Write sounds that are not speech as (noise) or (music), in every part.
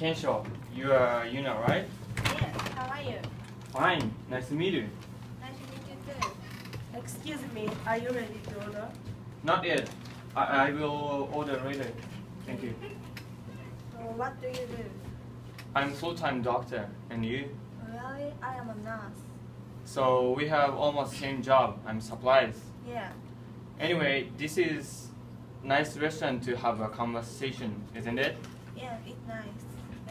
Kensho. You are Yuna, right? Yes, how are you? Fine. Nice to meet you. Nice to meet you too. Excuse me, are you ready to order? Not yet. I, I will order later. Thank you. So what do you do? I'm full-time doctor, and you? Really? I am a nurse. So we have almost same job. I'm supplies. Yeah. Anyway, this is nice restaurant to have a conversation, isn't it? Yeah, it's nice.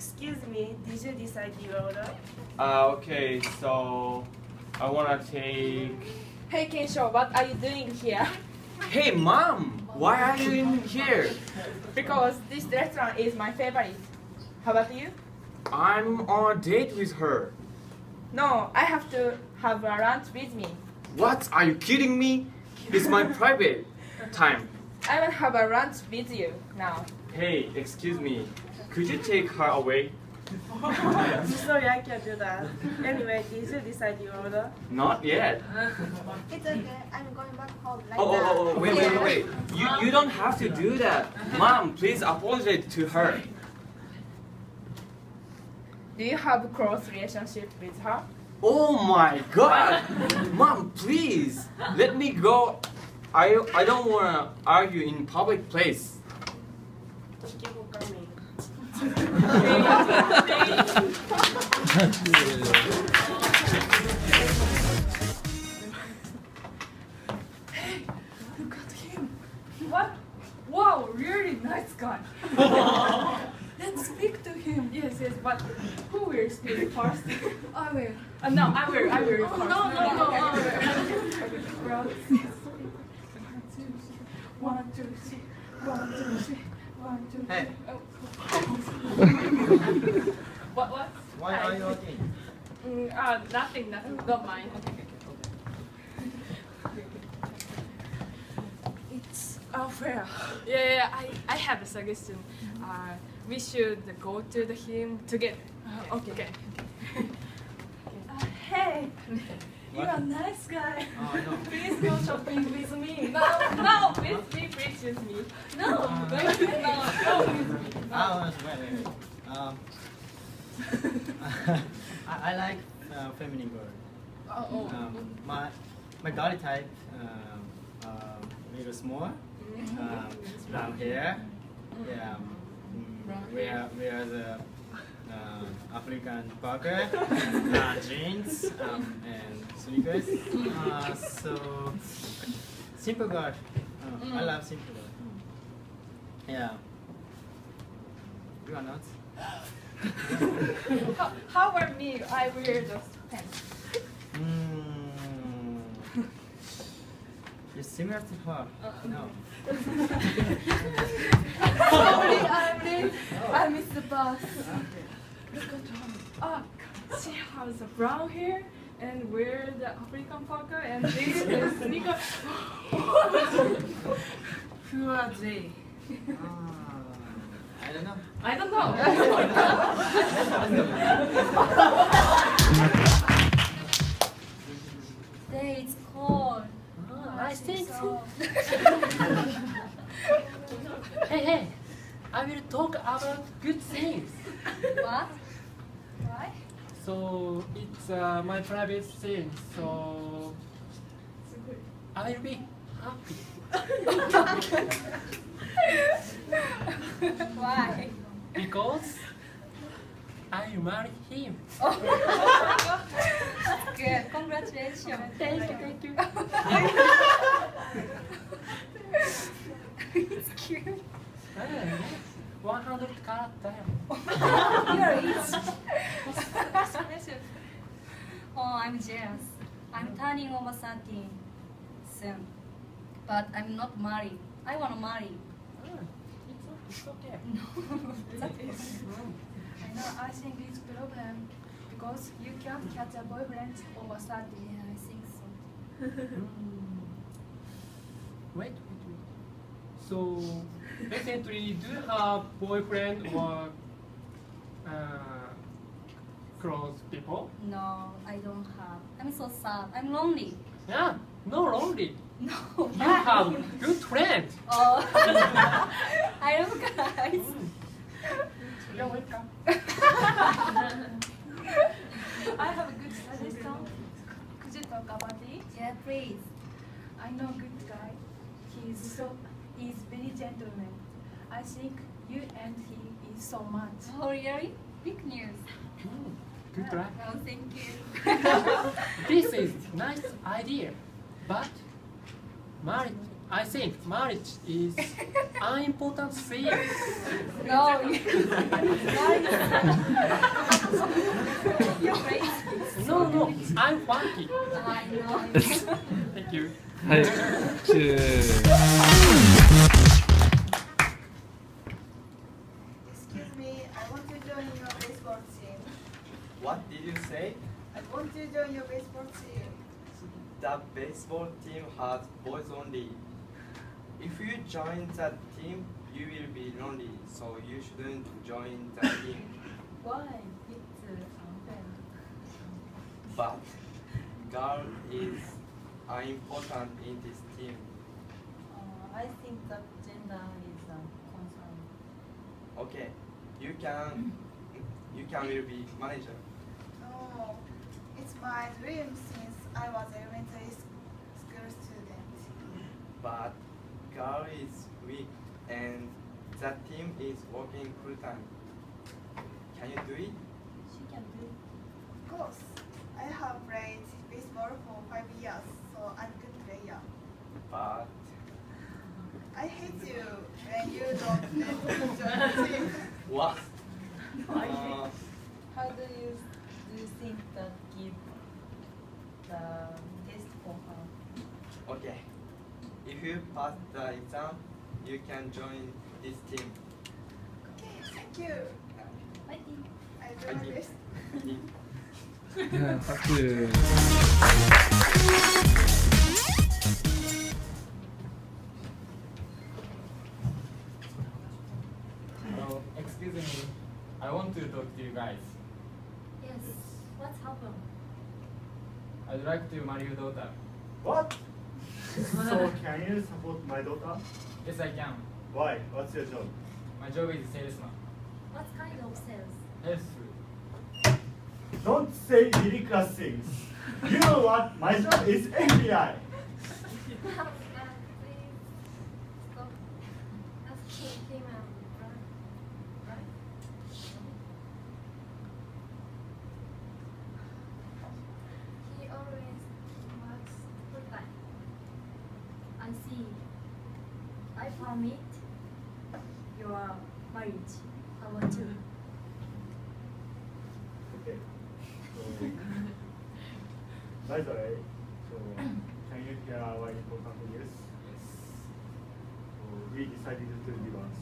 Excuse me, did you decide your order? Uh, okay, so I wanna take. Hey Kensho, what are you doing here? Hey, mom! Why are you in here? Because this restaurant is my favorite. How about you? I'm on a date with her. No, I have to have a lunch with me. What? Are you kidding me? It's my (laughs) private time. I will have a lunch with you now. Hey, excuse me. Could you take her away? (laughs) I'm sorry, I can't do that. Anyway, did you decide your order? Not yet. (laughs) It's okay. I'm going back home right Oh, oh, oh, oh, wait, wait, wait, wait. You, you don't have to do that. Mom, please apologize to her. Do you have a close relationship with her? Oh my god! Mom, please, let me go. I, I don't want to argue in public place. For. Look at him. What? Wow, really nice guy. (laughs) Let's speak to him. Yes, yes, but who will speak first? I will. Uh, no, I will. I will first. No, no, no. I will. (laughs) One, two, three. One, two, three. One, two, three. Hey, (laughs) What? What? why are you working? Mm, uh, nothing, nothing. Don't mind. It's unfair. Yeah, yeah, yeah, I, I have a suggestion. Uh, we should go to the him together. Uh, okay. okay. Uh, hey, (laughs) What? you're a nice guy. Oh, know. (laughs) Please go shopping with me. (laughs) No, no, with me, please with me. No, Uh, (laughs) No, no, no, with me. Oh, wait, wait, wait. Um, I, I like uh, feminine girl. Oh, oh. Um, my my body type um, um, little small, um, brown hair. Yeah, um, wear wear the (laughs) uh, African burger, uh, jeans, um, and sneakers. Uh, so simple girl. Uh, I love simple girl. Yeah. You are not. How, how about me? I wear those pants. Mm. You're similar to her. No. (laughs) Sorry, I'm late. I missed the bus. Look at her. Ah, she has a brown hair and wear the African parka and this is sneaker. Who are they? Ah, I don't know. I don't know. Today it's cold. I think so. (laughs) Hey, hey, I will talk about good things. What? Why? So it's uh, my private thing. So I will be happy Why? because I will marry him. Good. Congratulations. Thank you, thank you. (laughs) it's cute. Hey, 100 carat diamond. (laughs) You're rich. (laughs) Expensive. Oh, I'm jealous. I'm turning over 13 soon. But I'm not married. I want to marry. Ah, It's, it's okay. (laughs) I know, I think it's problem because you can't catch a boyfriend over 30. Yeah, I think so. Mm. Wait, wait, wait. So, recently, do you have boyfriend or uh, close people? No, I don't have. I'm so sad. I'm lonely. Yeah, no lonely. (laughs) No. You have good friend. (laughs) Oh. (laughs) I love guys. Mm. welcome. I have a good suggestion. Could you talk about it? Yeah, please. I know a good guy. He is so he's very gentleman. I think you and he is so much. Oh, really? Big news. Hmm, Good try. Well, thank you. This (laughs) (laughs) is nice idea, but marriage. I think marriage is (laughs) an important thing. no, you- you're crazy. No, no, I'm funky. I know. Thank you. はい、チュー your baseball team. The baseball team has boys only. If you join that team, you will be lonely, so you shouldn't join the team. (laughs) Why? It's uh, unfair. But girl is important in this team. Uh, I think that gender is a concern. Okay, you can you can will be manager. No, it's my dream since I was elementary school student. But girl is weak and the team is working full time. Can you do it? She can do. Of course, I have played baseball for five years, so I'm a good player. But I hate you when you don't let me join the team. what? Uh, How do you do you think that give the test for her? okay. If you pass the exam, you can join this team. Okay, thank you. Fighting. I do my best. 拍手 Hello, excuse me. I want to talk to you guys. Yes. What's happened? I'd like to marry your daughter. What? So (laughs) can you support my daughter? Yes, I can. Why? What's your job? My job is salesman. What kind of sales? Health food. Don't say ridiculous things. You know what? My job is FBI. (laughs) Please stop asking him out, right? He always works full time. I see. I permit your marriage. want to. Okay. So, by the way, so can you hear our important news? Yes. So we decided to divorce.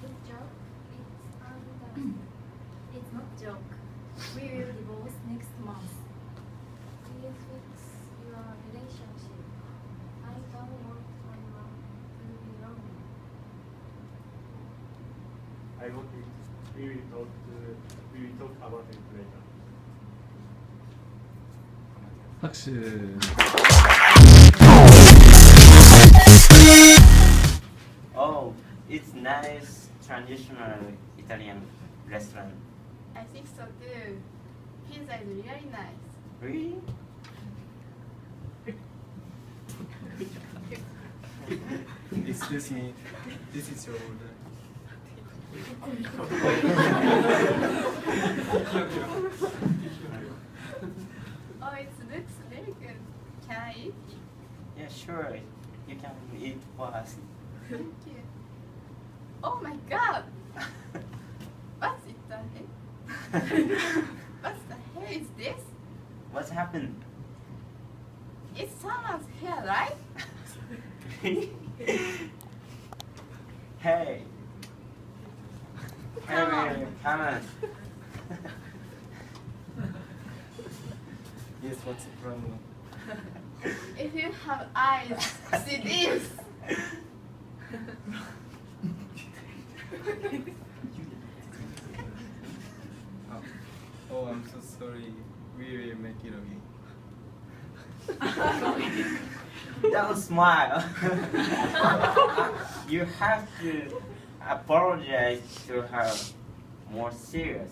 Good job. It's understood. It's not joke. We will divorce next month. Please fix your relationship. I don't want anyone to be wrong. I hope it. We will talk. To, we will talk about it later. 拍手 eh. Oh, it's nice traditional Italian restaurant. I think so too. Pizza is really nice. Really? (laughs) Excuse me. This is your order. Oh, it looks very good. Can I eat? Yeah, sure. You can eat fast. Thank you. Oh my god! What's it the (laughs) heck? What's the hell is this? What's happened? It's someone's hair, right? (laughs) hey. Hey, Come on. wait, come on. Yes, what's the problem? If you have eyes, see this. Oh, oh, I'm so sorry. We will make it again. (laughs) Don't smile. (laughs) you have to apologize to her more serious.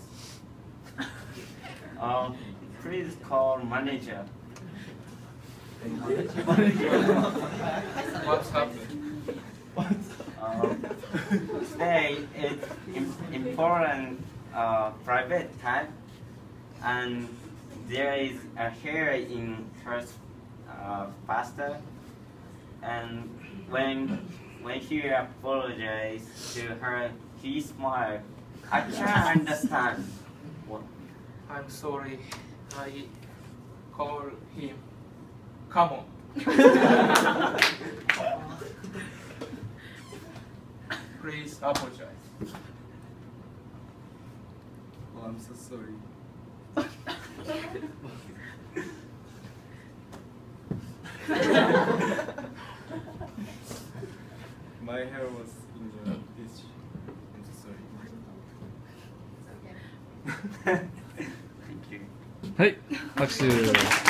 Um, please call manager. What's happened? Um, today is im- important uh, private time, and there is a hair in her uh, pasta, and when when she apologized to her, he smiled. I can't understand. What? I'm sorry. I call him. Come on. (laughs) Please apologize. Oh, I'm so sorry. (laughs) My hair was 박수.